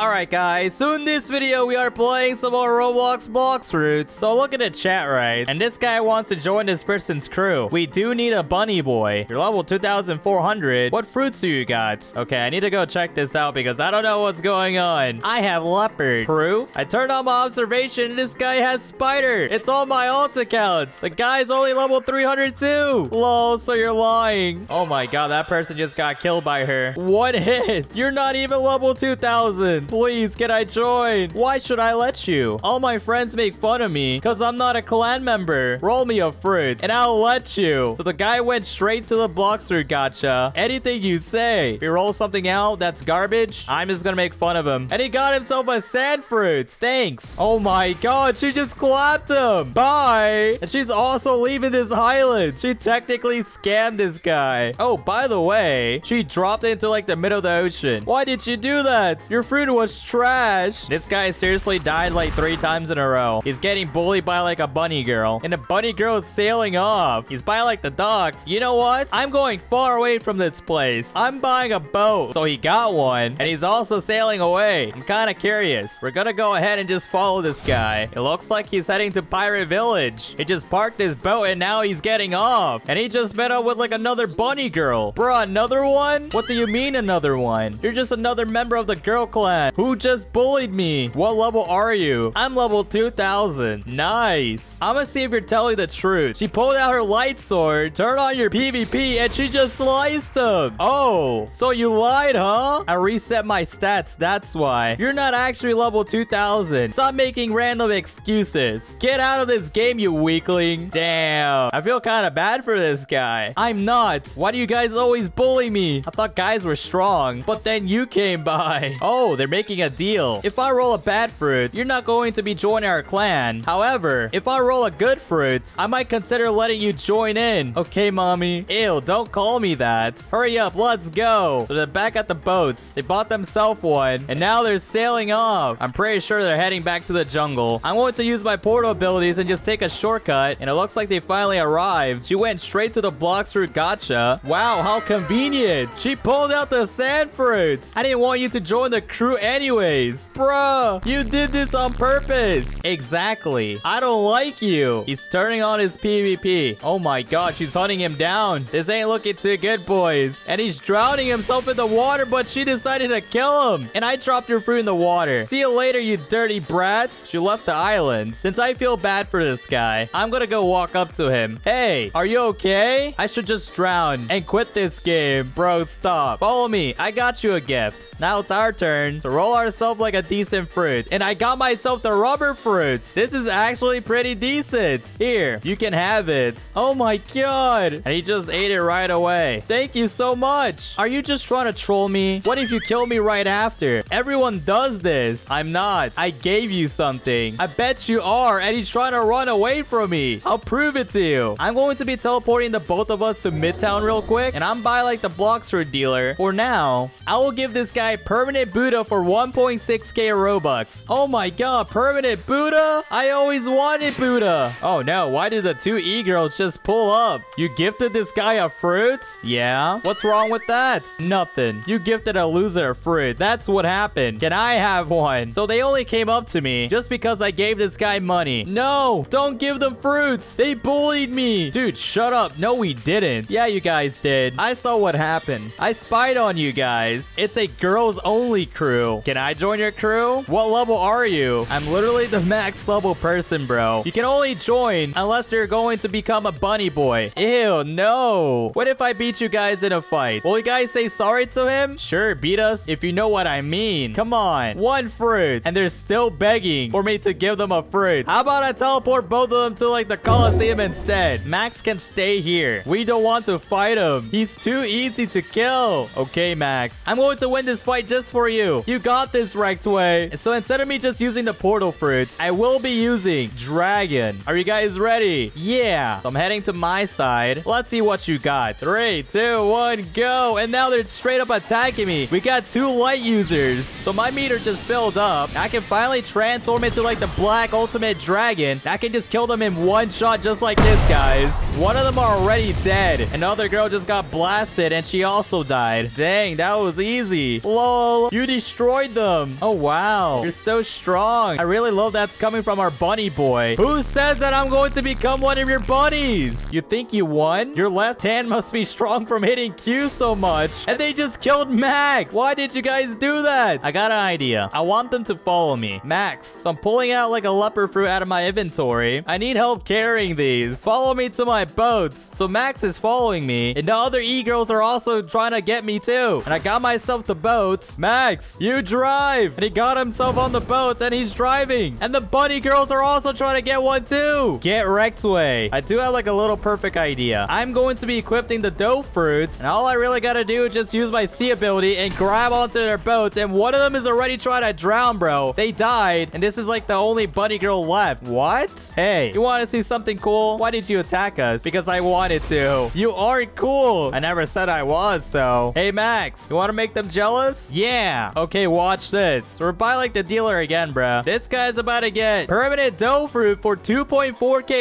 Alright guys, so in this video we are playing some more Roblox Blox Fruits. So look at the chat right, and this guy wants to join this person's crew. We do need a bunny boy. You're level 2400. What fruits do you got? Okay, I need to go check this out because I don't know what's going on. I have leopard. Proof? I turned on my observation this guy has spider. It's on my alt accounts. The guy's only level 302. Lol, so you're lying. Oh my god, that person just got killed by her. One hit. You're not even level 2000. Please, can I join? Why should I let you? All my friends make fun of me because I'm not a clan member. Roll me a fruit and I'll let you. So the guy went straight to the Bloxer gacha. Anything you say. If you roll something out that's garbage, I'm just gonna make fun of him. And he got himself a sand fruit. Thanks. Oh my god, she just clapped him. Bye. And she's also leaving this island. She technically scammed this guy. Oh, by the way, she dropped into like the middle of the ocean. Why did you do that? Your fruit was trash. This guy seriously died like three times in a row. He's getting bullied by like a bunny girl. And the bunny girl is sailing off. He's by like the docks. You know what? I'm going far away from this place. I'm buying a boat. So he got one. And he's also sailing away. I'm kind of curious. We're gonna go ahead and just follow this guy. It looks like he's heading to Pirate Village. He just parked his boat and now he's getting off. And he just met up with like another bunny girl. Bruh, another one? What do you mean another one? You're just another member of the girl clan. Who just bullied me? What level are you? I'm level 2000. Nice. I'm gonna see if you're telling the truth. She pulled out her light sword, turned on your PvP, and she just sliced him. Oh, so you lied, huh? I reset my stats, that's why. You're not actually level 2000. Stop making random excuses. Get out of this game, you weakling. Damn. I feel kind of bad for this guy. I'm not. Why do you guys always bully me? I thought guys were strong, but then you came by. Oh, they're making a deal. If I roll a bad fruit, you're not going to be joining our clan. However, if I roll a good fruit, I might consider letting you join in. Okay, mommy. Ew, don't call me that. Hurry up, let's go. So they're back at the boats. They bought themselves one, and now they're sailing off. I'm pretty sure they're heading back to the jungle. I'm going to use my portal abilities and just take a shortcut, and it looks like they finally arrived. She went straight to the Blox Fruit gacha. Wow, how convenient. She pulled out the sand fruits. I didn't want you to join the crew anyways. Bruh, you did this on purpose. Exactly. I don't like you. He's turning on his PvP. Oh my god, she's hunting him down. This ain't looking too good, boys. And he's drowning himself in the water, but she decided to kill him. And I dropped her fruit in the water. See you later, you dirty brats. She left the island. Since I feel bad for this guy, I'm gonna go walk up to him. Hey, are you okay? I should just drown and quit this game. Bro, stop. Follow me. I got you a gift. Now it's our turn to roll ourselves like a decent fruit. And I got myself the rubber fruit. This is actually pretty decent. Here, you can have it. Oh my god. And he just ate it right away. Thank you so much. Are you just trying to troll me? What if you kill me right after? Everyone does this. I'm not. I gave you something. I bet you are. And he's trying to run away from me. I'll prove it to you. I'm going to be teleporting the both of us to Midtown real quick. And I'm by like the Blox Fruit dealer. For now, I will give this guy permanent Buddha for 1.6k Robux. Oh my god, permanent Buddha? I always wanted Buddha. Oh no, why did the two e-girls just pull up? You gifted this guy a fruit? Yeah. What's wrong with that? Nothing. You gifted a loser a fruit. That's what happened. Can I have one? So they only came up to me just because I gave this guy money. No, don't give them fruits. They bullied me. Dude, shut up. No, we didn't. Yeah, you guys did. I saw what happened. I spied on you guys. It's a girls only crew. Can I join your crew? What level are you? I'm literally the max level person, bro. You can only join unless you're going to become a bunny boy. Ew, no. What if I beat you guys in a fight? Will you guys say sorry to him? Sure, beat us if you know what I mean. Come on. One fruit. And they're still begging for me to give them a fruit. How about I teleport both of them to like the Coliseum instead? Max can stay here. We don't want to fight him. He's too easy to kill. Okay, Max. I'm going to win this fight just for you. You got this, Rektway. So instead of me just using the portal fruits, I will be using dragon. Are you guys ready? Yeah. So I'm heading to my side. Let's see what you got. Three, two, one, go. And now they're straight up attacking me. We got two light users. So my meter just filled up. I can finally transform into like the black ultimate dragon. I can just kill them in one shot just like this, guys. One of them are already dead. Another girl just got blasted and she also died. Dang, that was easy. Lol. You destroyed destroyed them. Oh, wow. You're so strong. I really love that's coming from our bunny boy. Who says that I'm going to become one of your bunnies? You think you won? Your left hand must be strong from hitting Q so much. And they just killed Max. Why did you guys do that? I got an idea. I want them to follow me. Max, so I'm pulling out like a leopard fruit out of my inventory. I need help carrying these. Follow me to my boats. So Max is following me. And the other e-girls are also trying to get me too. And I got myself the boats. Max, you drive. And he got himself on the boats and he's driving. And the bunny girls are also trying to get one too. Get wrecked way. I do have like a little perfect idea. I'm going to be equipping the dough fruits. And all I really got to do is just use my sea ability and grab onto their boats. And one of them is already trying to drown, bro. They died. And this is like the only bunny girl left. What? Hey, you want to see something cool? Why did you attack us? Because I wanted to. You aren't cool. I never said I was, so. Hey, Max, you want to make them jealous? Yeah. Okay, watch this. We're by like the dealer again, bro. This guy's about to get permanent dough fruit for 2.4k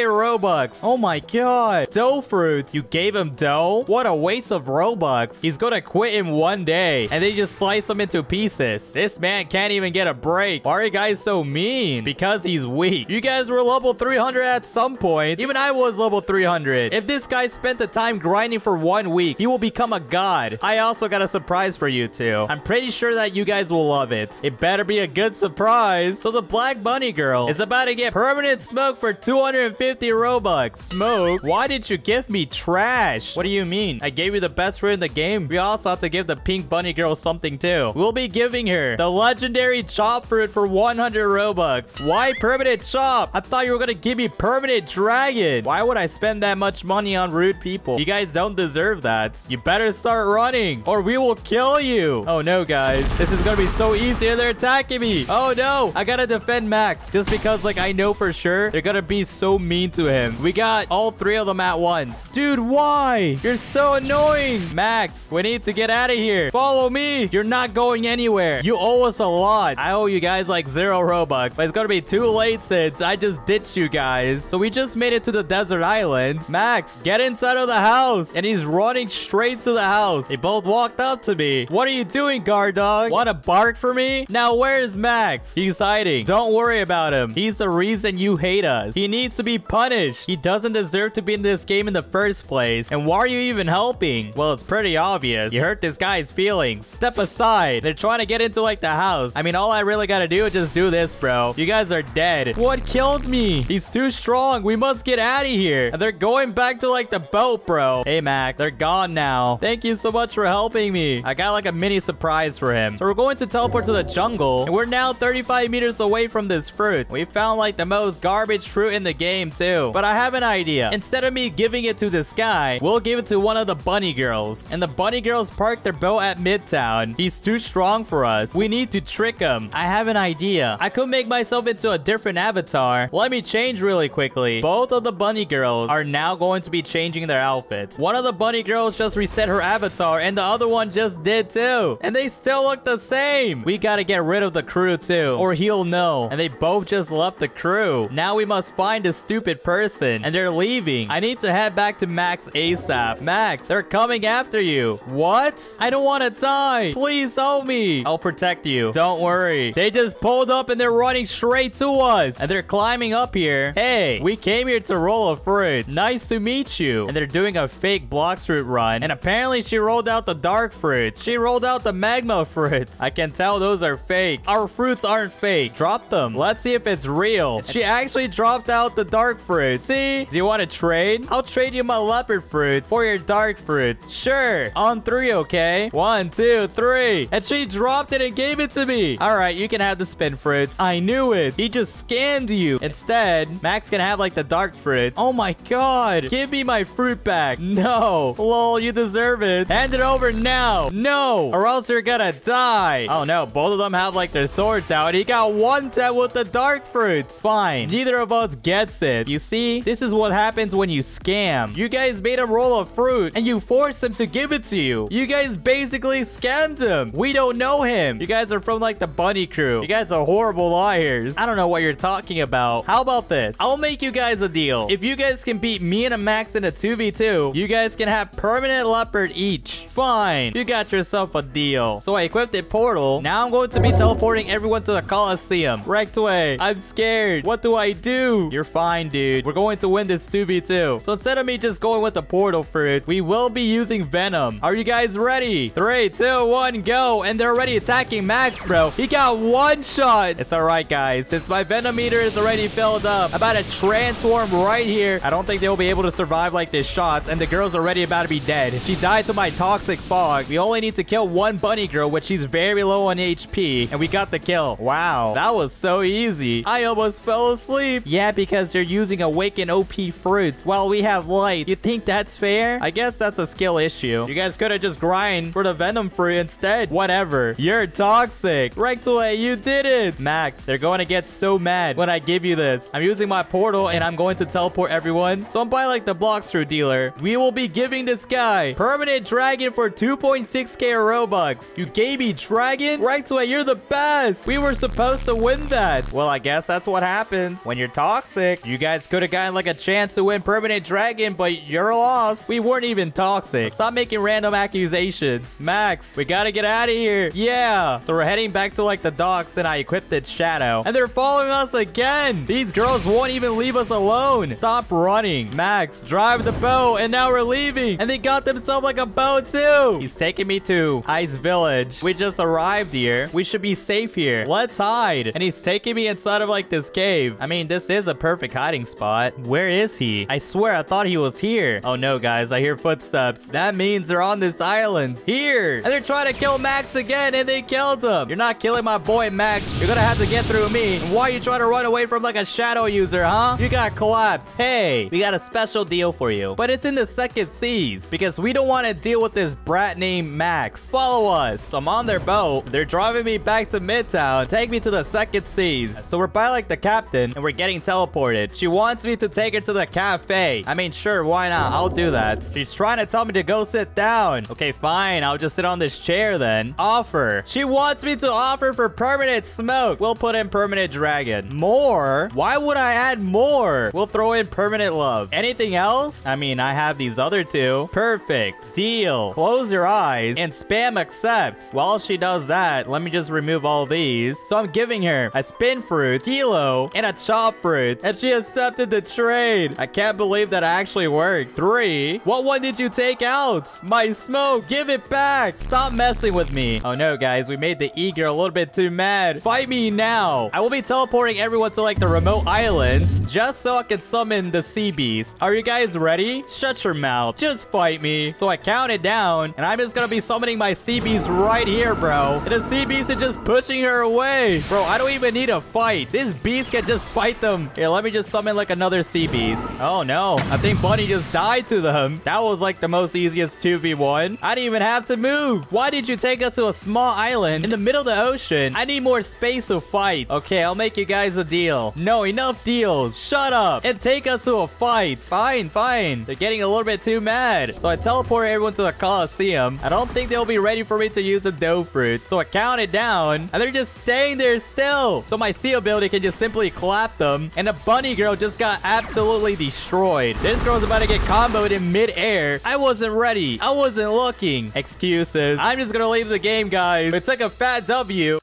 Robux. Oh my god. Dough fruits. You gave him dough? What a waste of Robux. He's gonna quit in one day. And they just slice him into pieces. This man can't even get a break. Why are you guys so mean? Because he's weak. You guys were level 300 at some point. Even I was level 300. If this guy spent the time grinding for one week, he will become a god. I also got a surprise for you two. I'm pretty sure that you guys will love it. It better be a good surprise. So the Black Bunny girl is about to get permanent smoke for 250 Robux. Smoke? Why did you give me trash? What do you mean? I gave you the best fruit in the game. We also have to give the pink bunny girl something too. We'll be giving her the legendary chop fruit for 100 Robux. Why permanent chop? I thought you were gonna give me permanent dragon. Why would I spend that much money on rude people? You guys don't deserve that. You better start running or we will kill you. Oh no, guys. This is gonna be so easy they're attacking me. Oh no. I gotta defend Max just because like I know for sure they're gonna be so mean to him. We got all three of them at once. Dude, why? You're so annoying. Max, we need to get out of here. Follow me. You're not going anywhere. You owe us a lot. I owe you guys like zero Robux. But it's gonna be too late since I just ditched you guys. So we just made it to the desert islands. Max, get inside of the house. And he's running straight to the house. They both walked up to me. What are you doing, guard dog? What to bark for me? Now, where's Max? He's hiding. Don't worry about him. He's the reason you hate us. He needs to be punished. He doesn't deserve to be in this game in the first place. And why are you even helping? Well, it's pretty obvious. You hurt this guy's feelings. Step aside. They're trying to get into like the house. I mean, all I really gotta do is just do this, bro. You guys are dead. What killed me? He's too strong. We must get out of here. And they're going back to like the boat, bro. Hey, Max. They're gone now. Thank you so much for helping me. I got like a mini surprise for him. So we're going to teleport to the jungle. And we're now 35 meters away from this fruit. We found like the most garbage fruit in the game too. But I have an idea. Instead of me giving it to this guy, we'll give it to one of the bunny girls. And the bunny girls parked their boat at Midtown. He's too strong for us. We need to trick him. I have an idea. I could make myself into a different avatar. Let me change really quickly. Both of the bunny girls are now going to be changing their outfits. One of the bunny girls just reset her avatar and the other one just did too. And they still look the same. We gotta get rid of the crew too or he'll know. And they both just left the crew. Now we must find this stupid person and they're leaving. I need to head back to Max ASAP. Max, they're coming after you. What? I don't want to die. Please help me. I'll protect you. Don't worry. They just pulled up and they're running straight to us. And they're climbing up here. Hey, we came here to roll a fruit. Nice to meet you. And they're doing a fake blox fruit run. And apparently she rolled out the dark fruit. She rolled out the magma fruit. I can tell those are fake. Our fruits aren't fake. Drop them. Let's see if it's real. She actually dropped out the dark fruit. See? Do you want to trade? I'll trade you my leopard fruits for your dark fruits. Sure. On three, okay? One, two, three. And she dropped it and gave it to me. All right, you can have the spin fruits. I knew it. He just scammed you. Instead, Max can have like the dark fruits. Oh my god. Give me my fruit back. No. Lol, you deserve it. Hand it over now. No. Or else you're gonna die. Oh no, both of them have like their swords out. He got one tap with the dark fruits. Fine. Neither of us gets it. You see, this is what happens when you scam. You guys made him roll a fruit and you forced him to give it to you. You guys basically scammed him. We don't know him. You guys are from like the bunny crew. You guys are horrible liars. I don't know what you're talking about. How about this? I'll make you guys a deal. If you guys can beat me and a Max in a 2v2, you guys can have permanent leopard each. Fine. You got yourself a deal. So I equipped it portal. Now I'm going to be teleporting everyone to the Coliseum. Rektway, I'm scared. What do I do? You're fine, dude. We're going to win this 2v2. So instead of me just going with the portal fruit, we will be using Venom. Are you guys ready? Three, two, one, go. And they're already attacking Max, bro. He got one shot. It's all right, guys. Since my Venom meter is already filled up, I'm about to transform right here. I don't think they'll be able to survive like this shot. And the girl's already about to be dead. She died to my toxic fog. We only need to kill one bunny girl, which she's very low on HP. And we got the kill. Wow. That was so easy. I almost fell asleep. Yeah, because you're using awaken OP fruits while we have light. You think that's fair? I guess that's a skill issue. You guys could have just grind for the venom fruit instead. Whatever. You're toxic. Rectaway, you did it. Max, they're going to get so mad when I give you this. I'm using my portal and I'm going to teleport everyone. So I'm buying like the Bloxfruit dealer. We will be giving this guy permanent dragon for 2.6k Robux. You gave me dragon? Rectaway, you're the best. We were supposed to win that. Well, I guess that's what happens when you're toxic. You guys could have gotten like a chance to win permanent dragon, but you're lost. We weren't even toxic. Stop making random accusations. Max, we gotta get out of here. Yeah. So we're heading back to like the docks and I equipped its shadow. And they're following us again. These girls won't even leave us alone. Stop running. Max, drive the boat. And now we're leaving. And they got themselves like a boat too. He's taking me to Ice Village. We just arrived here. We should be safe here. Let's hide. And he's taking me inside of like this cave. I mean, this is a perfect hiding spot. Where is he? I swear I thought he was here. Oh no, guys. I hear footsteps. That means they're on this island. Here. And they're trying to kill Max again and they killed him. You're not killing my boy Max. You're gonna have to get through me. And why are you trying to run away from like a shadow user, huh? You got collapsed. Hey, we got a special deal for you. But it's in the second seas because we don't want to deal with this brat named Max. Follow us. I'm on their boat. Oh, they're driving me back to Midtown. Take me to the second seas. So we're by like the captain and we're getting teleported. She wants me to take her to the cafe. I mean, sure, why not? I'll do that. She's trying to tell me to go sit down. Okay, fine. I'll just sit on this chair then. Offer. She wants me to offer for permanent smoke. We'll put in permanent dragon. More? Why would I add more? We'll throw in permanent love. Anything else? I mean, I have these other two. Perfect. Deal. Close your eyes and spam accept. While she does that, let me just remove all these. So I'm giving her a spin fruit, kilo, and a chop fruit. And she accepted the trade. I can't believe that actually worked. Three. What one did you take out? My smoke. Give it back. Stop messing with me. Oh no, guys. We made the E girl a little bit too mad. Fight me now. I will be teleporting everyone to like the remote island just so I can summon the sea beast. Are you guys ready? Shut your mouth. Just fight me. So I counted down and I'm just gonna be summoning my sea beast right here, bro. And the sea beast is just pushing her away. Bro, I don't even need a fight. This beast can just fight them. Here, let me just summon like another sea beast. Oh no, I think Bunny just died to them. That was like the most easiest 2v1. I didn't even have to move. Why did you take us to a small island in the middle of the ocean? I need more space to fight. Okay, I'll make you guys a deal. No, enough deals. Shut up and take us to a fight. Fine, fine. They're getting a little bit too mad. So I teleport everyone to the Coliseum. I don't think they'll be ready for me to use a dough fruit. So I counted down and they're just staying there still. So my sea ability can just simply clap them. And the bunny girl just got absolutely destroyed. This girl's about to get comboed in midair. I wasn't ready. I wasn't looking. Excuses. I'm just gonna leave the game, guys. It's like a fat W.